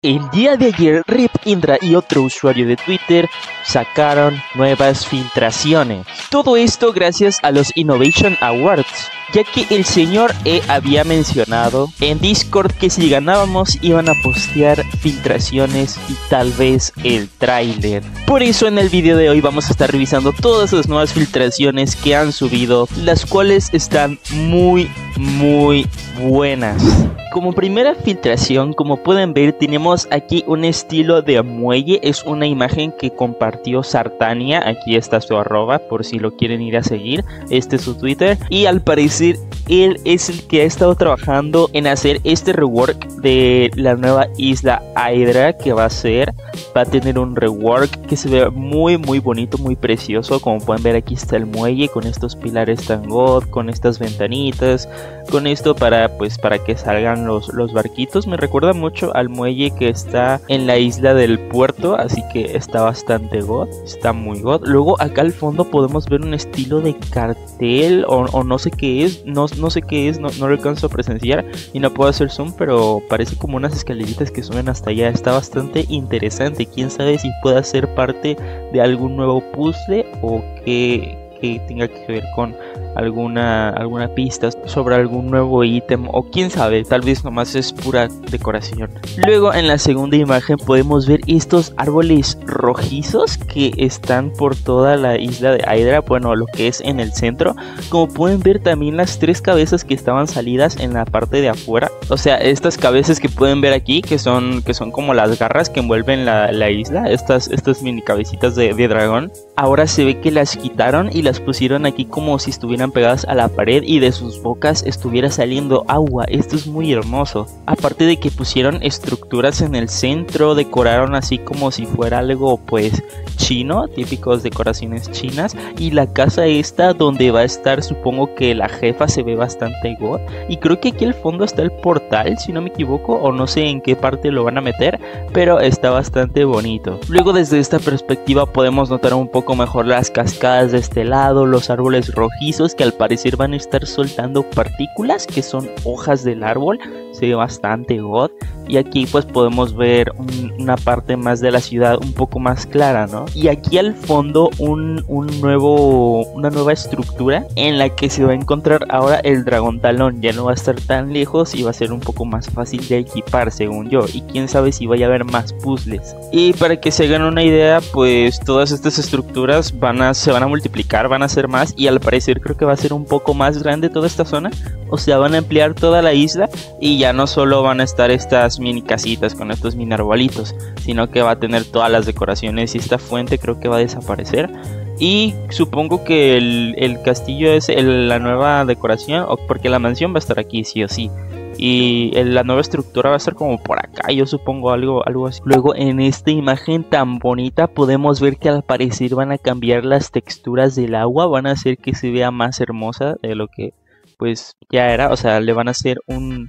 El día de ayer, Rip Indra y otro usuario de Twitter sacaron nuevas filtraciones. Todo esto gracias a los Innovation Awards, ya que el señor E había mencionado en Discord que si ganábamos iban a postear filtraciones y tal vez el tráiler. Por eso en el video de hoy vamos a estar revisando todas las nuevas filtraciones que han subido, las cuales están muy muy buenas. Como primera filtración, como pueden ver, tenemos aquí un estilo de muelle. Es una imagen que compartió Sartania. Aquí está su arroba por si lo quieren ir a seguir. Este es su Twitter. Y al parecer él es el que ha estado trabajando en hacer este rework de la nueva isla Hydra que va a ser. Va a tener un rework que se ve muy muy bonito, muy precioso. Como pueden ver aquí está el muelle con estos pilares tan god, con estas ventanitas, con esto para pues para que salgan los, los barquitos. Me recuerda mucho al muelle que está en la isla del puerto, así que está bastante god, está muy god. Luego acá al fondo podemos ver un estilo de cartel o, no sé qué es, no, no sé qué es, no, no lo alcanzo a presenciar y no puedo hacer zoom, pero parece como unas escaleritas que suben hasta allá. Está bastante interesante, quién sabe si pueda ser parte de algún nuevo puzzle o que, que tenga que ver con alguna, alguna pista sobre algún nuevo ítem o quién sabe, tal vez nomás es pura decoración. Luego en la segunda imagen podemos ver estos árboles rojizos que están por toda la isla de Hydra, bueno, lo que es en el centro. Como pueden ver también las tres cabezas que estaban salidas en la parte de afuera. O sea, estas cabezas que pueden ver aquí, que son, que son como las garras que envuelven la, isla, estas, estas mini cabecitas de, de dragón. Ahora se ve que las quitaron y las pusieron aquí como si estuvieran pegadas a la pared y de sus bocas estuviera saliendo agua. Esto es muy hermoso. Aparte de que pusieron estructuras en el centro, decoraron así como si fuera algo pues chino, típicos decoraciones chinas. Y la casa esta donde va a estar supongo que la jefa se ve bastante god. Y creo que aquí al fondo está el portal, si no me equivoco, o no sé en qué parte lo van a meter, pero está bastante bonito. Luego desde esta perspectiva podemos notar un poco mejor las cascadas de este lado, los árboles rojizos que al parecer van a estar soltando partículas que son hojas del árbol. Se ve bastante god. Y aquí pues podemos ver una parte más de la ciudad un poco más clara, ¿no? Y aquí al fondo un, un, nuevo, una nueva estructura en la que se va a encontrar ahora el dragón talón. Ya no va a estar tan lejos y va a ser un poco más fácil de equipar según yo. Y quién sabe si vaya a haber más puzzles. Y para que se hagan una idea pues todas estas estructuras van a, se van a multiplicar, van a ser más. Y al parecer creo que va a ser un poco más grande toda esta zona. O sea van a ampliar toda la isla y ya no solo van a estar estas mini casitas con estos mini arbolitos, sino que va a tener todas las decoraciones y esta fuente creo que va a desaparecer. Y supongo que el, castillo es la nueva decoración, porque la mansión va a estar aquí sí o sí. Y la nueva estructura va a ser como por acá, yo supongo algo, algo así. Luego en esta imagen tan bonita podemos ver que al parecer van a cambiar las texturas del agua, van a hacer que se vea más hermosa de lo que pues ya era. O sea, le van a hacer un,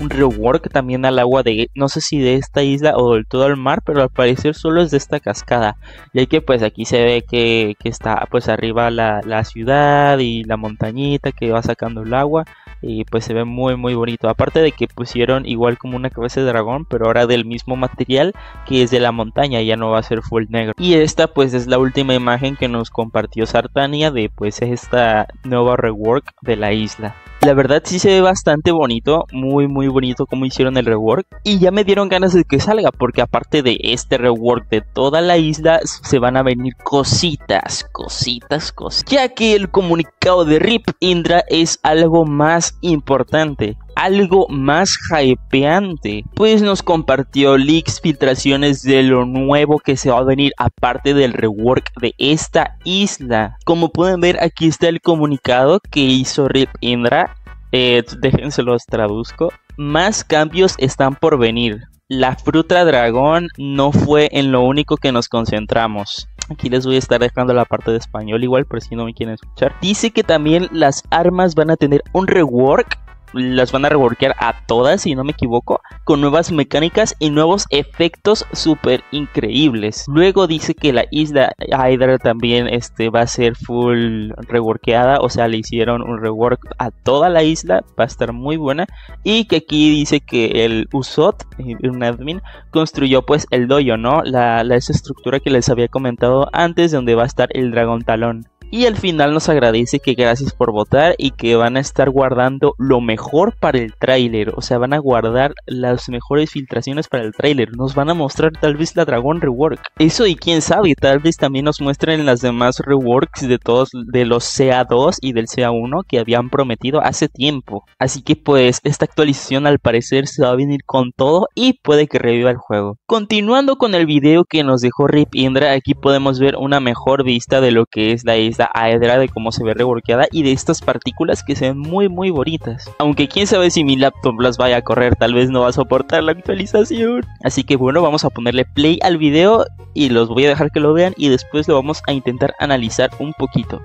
un rework también al agua de, no sé si de esta isla o del todo al mar, pero al parecer solo es de esta cascada. Y que pues aquí se ve que, está pues arriba la, la, ciudad y la montañita que va sacando el agua. Y pues se ve muy muy bonito. Aparte de que pusieron igual como una cabeza de dragón, pero ahora del mismo material que es de la montaña, ya no va a ser full negro. Y esta pues es la última imagen que nos compartió Sartania de pues esta nueva rework de la isla. La verdad sí se ve bastante bonito, muy muy bonito como hicieron el rework. Y ya me dieron ganas de que salga, porque aparte de este rework de toda la isla, se van a venir cositas, cositas, cosas. Ya que el comunicado de Rip Indra es algo más importante algo más hypeante, pues nos compartió leaks, filtraciones de lo nuevo que se va a venir aparte del rework de esta isla. Como pueden ver aquí está el comunicado que hizo Rip Indra, eh, déjense los traduzco. Más cambios están por venir. La fruta dragón no fue en lo único que nos concentramos. Aquí les voy a estar dejando la parte de español igual por si no me quieren escuchar. Dice que también las armas van a tener un rework las van a reworkear a todas, si no me equivoco, con nuevas mecánicas y nuevos efectos súper increíbles. Luego dice que la isla Hydra también este, va a ser full reworkeada, o sea, le hicieron un rework a toda la isla, va a estar muy buena. Y que aquí dice que el Usot, un admin, construyó pues el doyo, ¿no? La, la esa estructura que les había comentado antes, donde va a estar el dragón talón. Y al final nos agradece que gracias por votar y que van a estar guardando lo mejor para el tráiler. O sea, van a guardar las mejores filtraciones para el tráiler. Nos van a mostrar tal vez la Dragon Rework. Eso y quién sabe, tal vez también nos muestren las demás reworks de todos de los CA2 y del CA1 que habían prometido hace tiempo. Así que pues esta actualización al parecer se va a venir con todo y puede que reviva el juego. Continuando con el video que nos dejó Rip Indra, aquí podemos ver una mejor vista de lo que es la esta aedra de cómo se ve reworkeada y de estas partículas que se ven muy muy bonitas. Aunque quién sabe si mi laptop las vaya a correr, tal vez no va a soportar la actualización. Así que bueno, vamos a ponerle play al video y los voy a dejar que lo vean y después lo vamos a intentar analizar un poquito.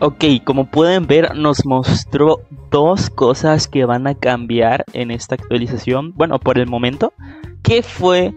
Ok, como pueden ver nos mostró dos cosas que van a cambiar en esta actualización. Bueno, por el momento, que fue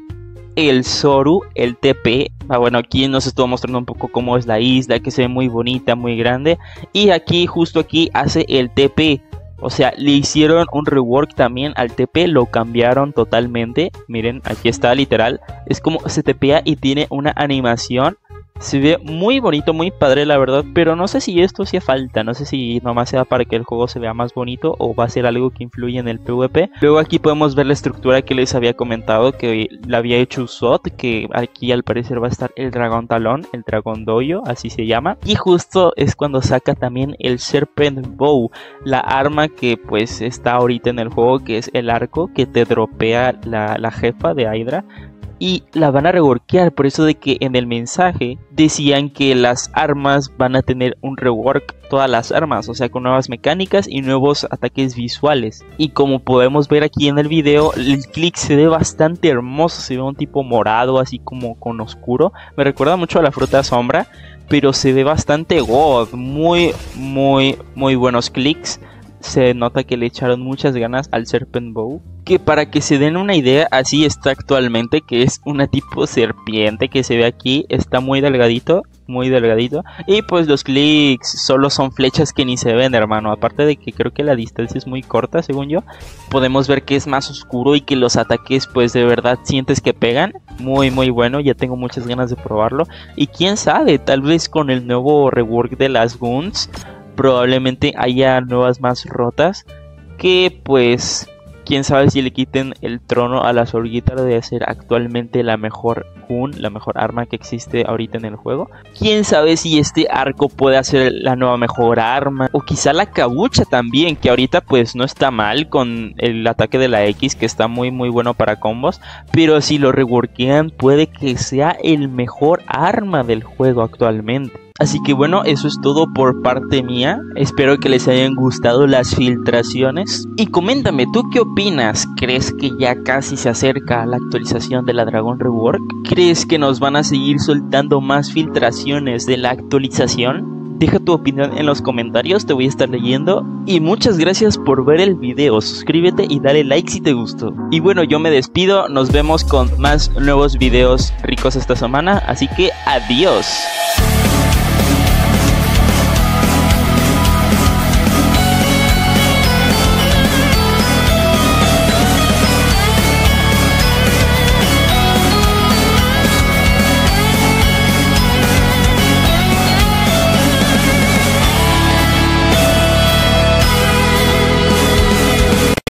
el Zoru, el TP. Ah, bueno, aquí nos estuvo mostrando un poco cómo es la isla, que se ve muy bonita, muy grande. Y aquí, justo aquí, hace el TP. O sea, le hicieron un rework también al TP, lo cambiaron totalmente. Miren, aquí está literal. Es como se TPA y tiene una animación se ve muy bonito, muy padre la verdad, pero no sé si esto hacía falta, no sé si nomás sea para que el juego se vea más bonito o va a ser algo que influye en el PvP. Luego aquí podemos ver la estructura que les había comentado que la había hecho Usot, que aquí al parecer va a estar el dragón talón, el dragón doyo, así se llama. Y justo es cuando saca también el Serpent Bow, la arma que pues está ahorita en el juego, que es el arco que te dropea la, la jefa de Hydra y la van a reworkear. Por eso de que en el mensaje decían que las armas van a tener un rework, todas las armas, o sea, con nuevas mecánicas y nuevos ataques visuales. Y como podemos ver aquí en el video, el click se ve bastante hermoso, se ve un tipo morado, así como con oscuro. Me recuerda mucho a la fruta sombra, pero se ve bastante god, muy, muy, muy buenos clics se nota que le echaron muchas ganas al Serpent Bow. Que para que se den una idea, así está actualmente, que es una tipo serpiente que se ve aquí, está muy delgadito, muy delgadito. Y pues los clics solo son flechas que ni se ven, hermano. Aparte de que creo que la distancia es muy corta, según yo. Podemos ver que es más oscuro y que los ataques pues de verdad sientes que pegan. Muy muy bueno, ya tengo muchas ganas de probarlo. Y quién sabe, tal vez con el nuevo rework de las guns probablemente haya nuevas más rotas que pues quién sabe si le quiten el trono a la Soul de ser actualmente la mejor Gun, la mejor arma que existe ahorita en el juego. Quién sabe si este arco puede ser la nueva mejor arma o quizá la cabucha también, que ahorita pues no está mal con el ataque de la X que está muy muy bueno para combos, pero si lo reworkean puede que sea el mejor arma del juego actualmente. Así que bueno, eso es todo por parte mía. Espero que les hayan gustado las filtraciones. Y coméntame, ¿tú qué opinas? ¿Crees que ya casi se acerca la actualización de la Dragon Rework? ¿Crees que nos van a seguir soltando más filtraciones de la actualización? Deja tu opinión en los comentarios, te voy a estar leyendo. Y muchas gracias por ver el video, suscríbete y dale like si te gustó. Y bueno, yo me despido, nos vemos con más nuevos videos ricos esta semana, así que adiós.